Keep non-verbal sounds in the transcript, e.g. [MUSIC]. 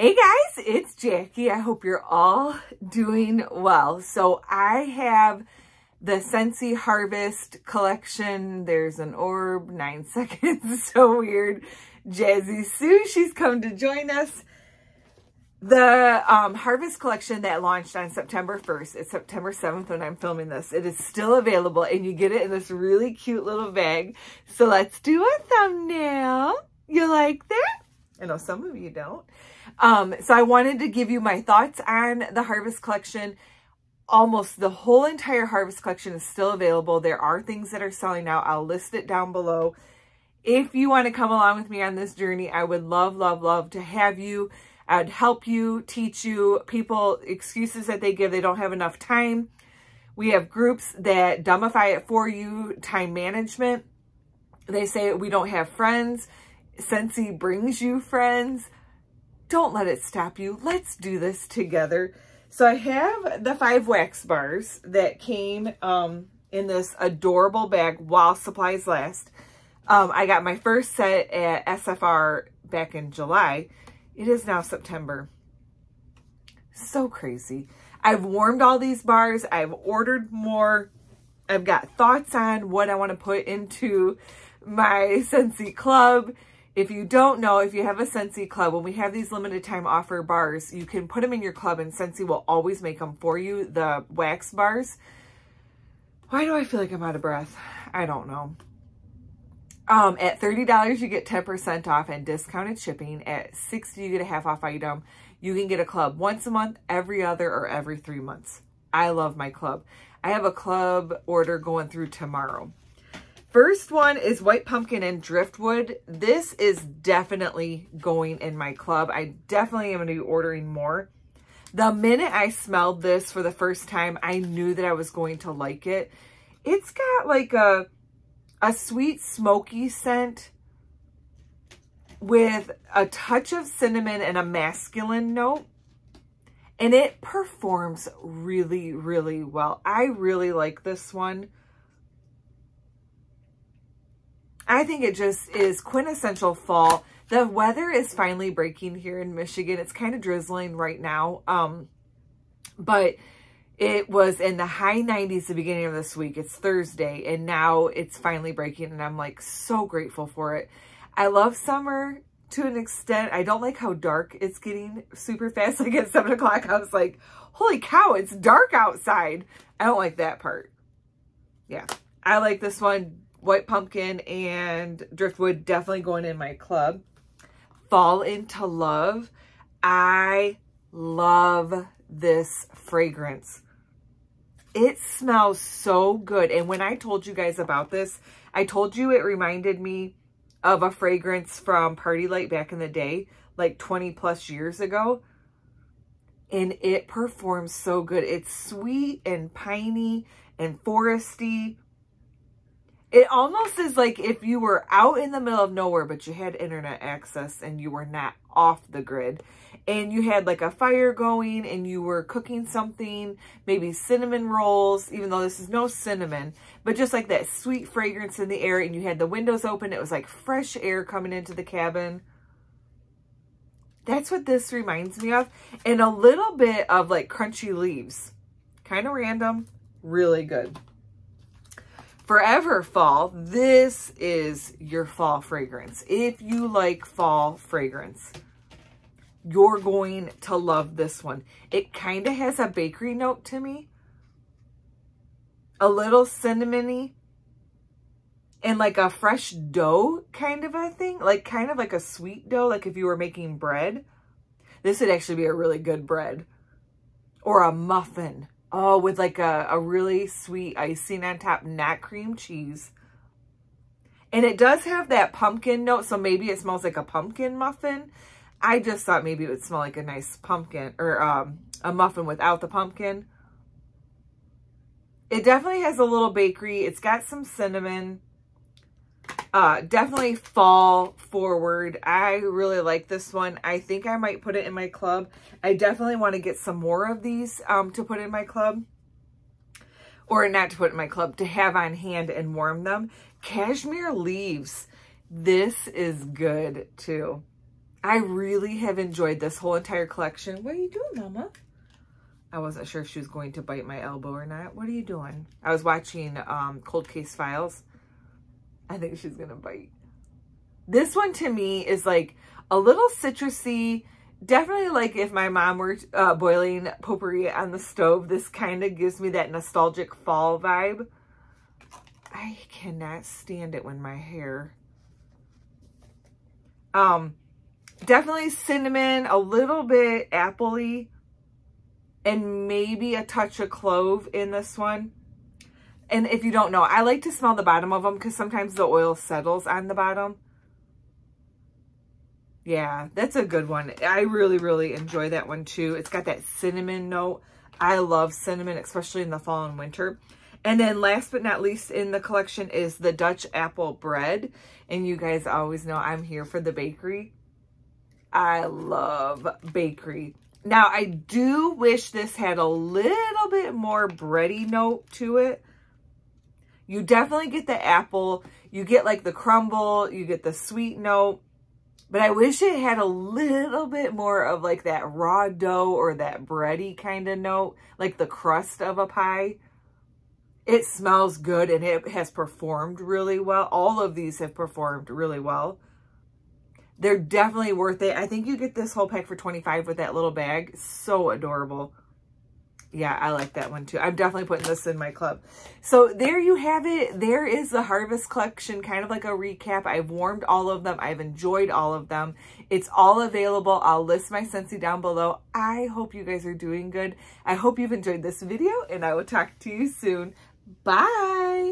Hey guys, it's Jackie. I hope you're all doing well. So I have the Scentsy Harvest collection. There's an orb, nine [LAUGHS] seconds, so weird. Jazzy Sue, she's come to join us. The um, Harvest collection that launched on September 1st, it's September 7th when I'm filming this. It is still available and you get it in this really cute little bag. So let's do a thumbnail. You like that? I know some of you don't. Um, so I wanted to give you my thoughts on the Harvest collection. Almost the whole entire Harvest collection is still available. There are things that are selling out. I'll list it down below. If you want to come along with me on this journey, I would love, love, love to have you. I'd help you, teach you. People, excuses that they give, they don't have enough time. We have groups that dumbify it for you, time management. They say we don't have friends. Scentsy brings you friends. Don't let it stop you. Let's do this together. So I have the five wax bars that came um, in this adorable bag while supplies last. Um, I got my first set at SFR back in July. It is now September. So crazy. I've warmed all these bars. I've ordered more. I've got thoughts on what I want to put into my Scentsy Club. If you don't know, if you have a Scentsy club, when we have these limited time offer bars, you can put them in your club and Scentsy will always make them for you, the wax bars. Why do I feel like I'm out of breath? I don't know. Um, at $30, you get 10% off and discounted shipping. At 60 you get a half off item. You can get a club once a month, every other, or every three months. I love my club. I have a club order going through tomorrow. First one is White Pumpkin and Driftwood. This is definitely going in my club. I definitely am going to be ordering more. The minute I smelled this for the first time, I knew that I was going to like it. It's got like a, a sweet smoky scent with a touch of cinnamon and a masculine note. And it performs really, really well. I really like this one. I think it just is quintessential fall. The weather is finally breaking here in Michigan. It's kind of drizzling right now. Um, but it was in the high 90s the beginning of this week. It's Thursday and now it's finally breaking and I'm like so grateful for it. I love summer to an extent. I don't like how dark it's getting super fast. [LAUGHS] Like at seven o'clock, I was like, holy cow, it's dark outside. I don't like that part. Yeah, I like this one White Pumpkin and Driftwood definitely going in my club. Fall into Love. I love this fragrance. It smells so good. And when I told you guys about this, I told you it reminded me of a fragrance from PartyLite back in the day, like 20 plus years ago. And it performs so good. It's sweet and piney and foresty it almost is like if you were out in the middle of nowhere, but you had internet access and you were not off the grid and you had like a fire going and you were cooking something, maybe cinnamon rolls, even though this is no cinnamon, but just like that sweet fragrance in the air and you had the windows open. It was like fresh air coming into the cabin. That's what this reminds me of. And a little bit of like crunchy leaves. Kind of random, really good. Forever Fall, this is your fall fragrance. If you like fall fragrance, you're going to love this one. It kind of has a bakery note to me. A little cinnamony and like a fresh dough kind of a thing. Like kind of like a sweet dough, like if you were making bread. This would actually be a really good bread. Or a muffin. Oh, with like a, a really sweet icing on top, not cream cheese. And it does have that pumpkin note, so maybe it smells like a pumpkin muffin. I just thought maybe it would smell like a nice pumpkin or um, a muffin without the pumpkin. It definitely has a little bakery. It's got some cinnamon. Uh, definitely fall forward. I really like this one. I think I might put it in my club. I definitely want to get some more of these um, to put in my club. Or not to put in my club, to have on hand and warm them. Cashmere Leaves. This is good too. I really have enjoyed this whole entire collection. What are you doing, Mama? I wasn't sure if she was going to bite my elbow or not. What are you doing? I was watching um, Cold Case Files. I think she's going to bite. This one to me is like a little citrusy. Definitely like if my mom were uh, boiling potpourri on the stove, this kind of gives me that nostalgic fall vibe. I cannot stand it when my hair. Um, definitely cinnamon, a little bit appley, and maybe a touch of clove in this one. And if you don't know, I like to smell the bottom of them because sometimes the oil settles on the bottom. Yeah, that's a good one. I really, really enjoy that one too. It's got that cinnamon note. I love cinnamon, especially in the fall and winter. And then last but not least in the collection is the Dutch apple bread. And you guys always know I'm here for the bakery. I love bakery. Now, I do wish this had a little bit more bready note to it. You definitely get the apple. You get like the crumble. You get the sweet note. But I wish it had a little bit more of like that raw dough or that bready kind of note, like the crust of a pie. It smells good and it has performed really well. All of these have performed really well. They're definitely worth it. I think you get this whole pack for 25 with that little bag. So adorable. Yeah, I like that one too. I'm definitely putting this in my club. So there you have it. There is the Harvest Collection, kind of like a recap. I've warmed all of them. I've enjoyed all of them. It's all available. I'll list my Scentsy down below. I hope you guys are doing good. I hope you've enjoyed this video and I will talk to you soon. Bye.